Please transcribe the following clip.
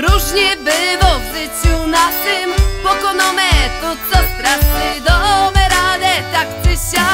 różnie było w życiu naszym pokonome to co strasy, domy radę tak czy siak.